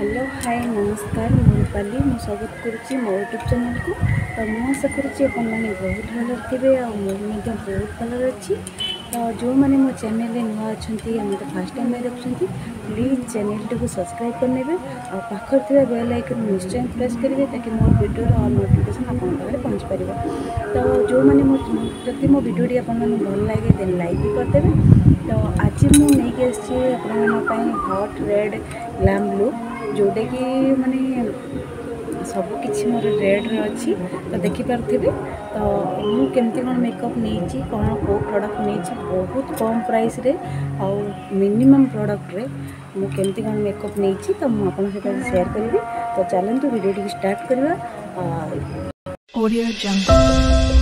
hello hi ନମସ୍କାର ମୁଁ ପାଲି ମୁଁ ସ୍ୱାଗତ କରୁଛି ମୋ ୟୁଟ୍ୟୁବ୍ ଚ୍ୟାନେଲ୍କୁ ଆଉ ମୁଁ ଆଶା କରୁଛି ଆପଣମାନେ ବହୁତ ଭଲରେ ଥିବେ ଆଉ ମୁଁ ମଧ୍ୟ ବହୁତ ଭଲରେ ଅଛି ଆଉ ଯେଉଁମାନେ ମୋ ଚ୍ୟାନେଲ୍ରେ ନୂଆ ଅଛନ୍ତି ଆମେ ତ ଫାର୍ଷ୍ଟ ଟାଇମ୍ ଦେଖୁଛନ୍ତି ପ୍ଲିଜ୍ ଚ୍ୟାନେଲ୍ଟିକୁ ସବସ୍କ୍ରାଇବ୍ କରିନେବେ ଆଉ ପାଖରେ ଥିବା ବେଲ୍ ଆଇକନ୍ ନିଶ୍ଚୟ ପ୍ରେସ୍ କରିବେ ତାକି ମୋ ଭିଡ଼ିଓର ଅଲ୍ ନୋଟିଫିକେସନ୍ ଆପଣଙ୍କ ପାଖରେ ପହଞ୍ଚିପାରିବ ତ ଯେଉଁମାନେ ମୋ ଯଦି ମୋ ଭିଡ଼ିଓଟି ଆପଣମାନଙ୍କୁ ଭଲ ଲାଗେ ଦେନ୍ ଲାଇକ୍ ବି କରିଦେବେ ତ ଆଜି ମୁଁ ନେଇକି ଆସିଛି ଆପଣମାନଙ୍କ ପାଇଁ ହଟ୍ ରେଡ଼୍ ଗ୍ଲାମ୍ ବ୍ଲୁ ଯେଉଁଟାକି ମାନେ ସବୁକିଛି ମୋର ରେଡ଼୍ରେ ଅଛି ତ ଦେଖିପାରୁଥିବେ ତ ମୁଁ କେମିତି କ'ଣ ମେକଅପ୍ ନେଇଛି କ'ଣ କେଉଁ ପ୍ରଡ଼କ୍ଟ ନେଇଛି ବହୁତ କମ୍ ପ୍ରାଇସ୍ରେ ଆଉ ମିନିମମ୍ ପ୍ରଡ଼କ୍ଟରେ ମୁଁ କେମିତି କ'ଣ ମେକଅପ୍ ନେଇଛି ତ ମୁଁ ଆପଣଙ୍କ ସହିତ ସେୟାର୍ କରିବି ତ ଚାଲନ୍ତୁ ଭିଡ଼ିଓଟିକୁ ଷ୍ଟାର୍ଟ କରିବା ଓଡ଼ିଆ ଜଙ୍ଗଲ